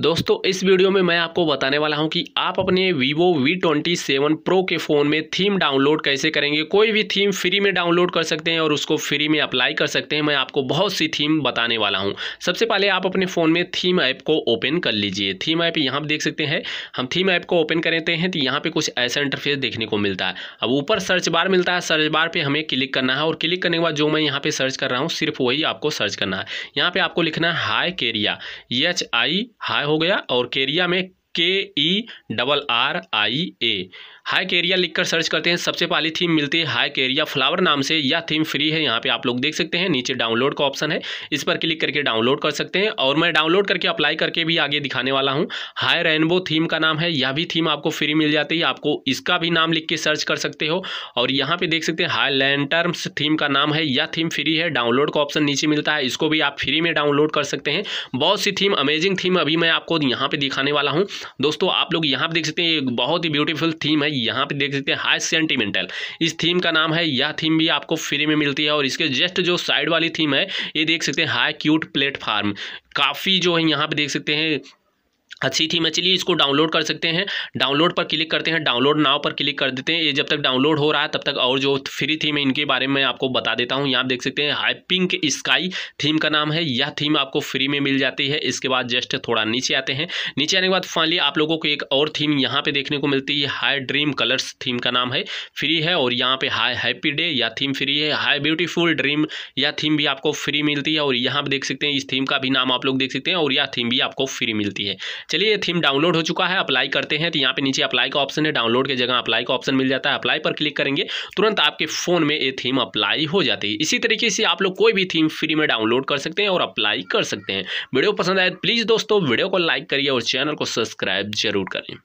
दोस्तों, इस वीडियो में मैं आपको बताने वाला हूँ कि आप अपने Vivo V27 Pro के फ़ोन में थीम डाउनलोड कैसे करेंगे। कोई भी थीम फ्री में डाउनलोड कर सकते हैं और उसको फ्री में अप्लाई कर सकते हैं। मैं आपको बहुत सी थीम बताने वाला हूँ। सबसे पहले आप अपने फ़ोन में थीम ऐप को ओपन कर लीजिए। थीम ऐप यहाँ पर देख सकते हैं। हम थीम ऐप को ओपन करते हैं तो यहाँ पर कुछ ऐसा इंटरफेस देखने को मिलता है। अब ऊपर सर्च बार मिलता है। सर्च बार पर हमें क्लिक करना है और क्लिक करने के बाद जो मैं यहाँ पर सर्च कर रहा हूँ, सिर्फ़ वही आपको सर्च करना है। यहाँ पर आपको लिखना है हाई केरिया एच आई हाई हो गया और केरिया में K E double R I A hi Kerria लिखकर सर्च करते हैं। सबसे पहली थीम मिलती है हाई केरिया फ्लावर नाम से। यह थीम फ्री है। यहाँ पे आप लोग देख सकते हैं। नीचे डाउनलोड का ऑप्शन है। इस पर क्लिक करके डाउनलोड कर सकते हैं। और मैं डाउनलोड करके अप्लाई करके भी आगे दिखाने वाला हूँ। हाई रेनबो थीम का नाम है। यह भी थीम आपको फ्री मिल जाती है। आपको इसका भी नाम लिख के सर्च कर सकते हो। और यहाँ पे देख सकते हैं हाई लैंटर्म्स थीम का नाम है। यह थीम फ्री है। डाउनलोड का ऑप्शन नीचे मिलता है। इसको भी आप फ्री में डाउनलोड कर सकते हैं। बहुत सी थीम अमेजिंग थीम अभी मैं आपको यहाँ पे दिखाने वाला हूँ। दोस्तों, आप लोग यहाँ पे देख सकते हैं। बहुत ही ब्यूटीफुल थीम है। यहाँ पे देख सकते हैं, हाई सेंटिमेंटल। इस थीम का नाम है, यह थीम भी आपको फ्री में मिलती है और इसके जस्ट जो साइड वाली थीम है, ये देख सकते हैं, हाई क्यूट प्लेटफार्म काफ़ी जो है यहाँ पे देख सकते हैं अच्छी थी मैं चलिए इसको डाउनलोड कर सकते हैं। डाउनलोड पर क्लिक करते हैं। डाउनलोड नाव पर क्लिक कर देते हैं। ये जब तक डाउनलोड हो रहा है, तब तक और जो फ्री थीम है, इनके बारे में आपको बता देता हूँ। यहाँ देख सकते हैं हाई पिंक स्काई थीम का नाम है। यह थीम आपको फ्री में मिल जाती है। इसके बाद जस्ट थोड़ा नीचे आते हैं। नीचे आने के बाद फाइनली आप लोगों को एक और थीम यहाँ पर देखने को मिलती है। हाई ड्रीम कलर्स थीम का नाम है। फ्री है और यहाँ पर हाई हैप्पी डे या थीम फ्री है। हाई ब्यूटीफुल ड्रीम या थीम भी आपको फ्री मिलती है। और यहाँ पर देख सकते हैं, इस थीम का भी नाम आप लोग देख सकते हैं और यह थीम भी आपको फ्री मिलती है। चलिए, ये थीम डाउनलोड हो चुका है अप्लाई करते हैं तो यहाँ पे नीचे अप्लाई का ऑप्शन है डाउनलोड के जगह अप्लाई का ऑप्शन मिल जाता है अप्लाई पर क्लिक करेंगे, तुरंत आपके फ़ोन में ये थीम अप्लाई हो जाती है। इसी तरीके से आप लोग कोई भी थीम फ्री में डाउनलोड कर सकते हैं और अप्लाई कर सकते हैं। वीडियो पसंद आए प्लीज़ दोस्तों, वीडियो को लाइक करिए और चैनल को सब्सक्राइब ज़रूर करें